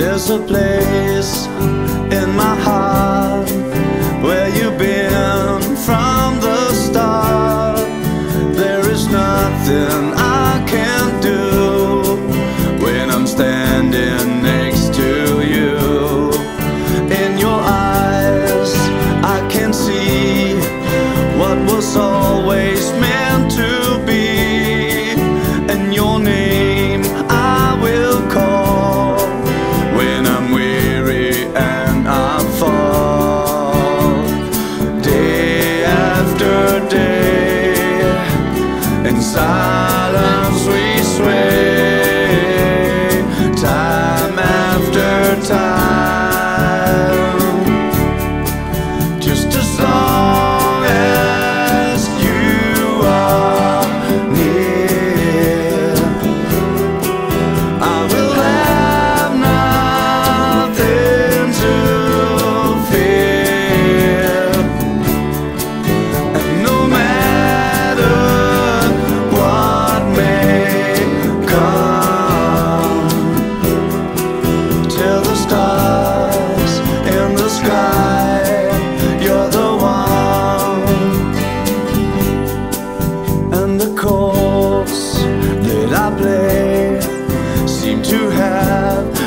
There's a place in my heart where you've been from the start. There is nothing I can do when I'm standing. day. to have.